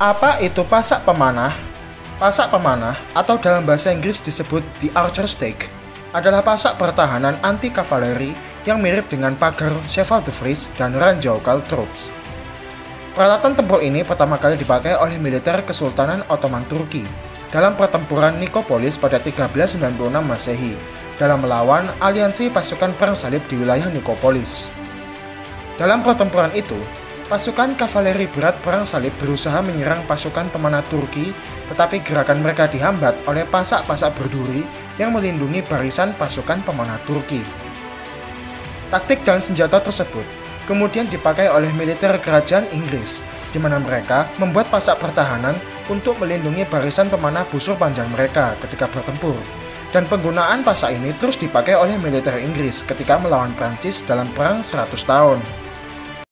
Apa itu pasak pemanah? Pasak pemanah atau dalam bahasa Inggris disebut the archer stake adalah pasak pertahanan anti kavaleri yang mirip dengan pagar Cheval de Vries dan Ranjaukal Troops. Peralatan tempur ini pertama kali dipakai oleh militer Kesultanan Ottoman Turki dalam pertempuran Nikopolis pada 1396 Masehi dalam melawan aliansi pasukan perang salib di wilayah Nikopolis. Dalam pertempuran itu, Pasukan kavaleri berat perang salib berusaha menyerang pasukan pemanah Turki, tetapi gerakan mereka dihambat oleh pasak-pasak berduri yang melindungi barisan pasukan pemanah Turki. Taktik dan senjata tersebut kemudian dipakai oleh militer kerajaan Inggris, di mana mereka membuat pasak pertahanan untuk melindungi barisan pemanah busur panjang mereka ketika bertempur. Dan penggunaan pasak ini terus dipakai oleh militer Inggris ketika melawan Prancis dalam Perang 100 tahun.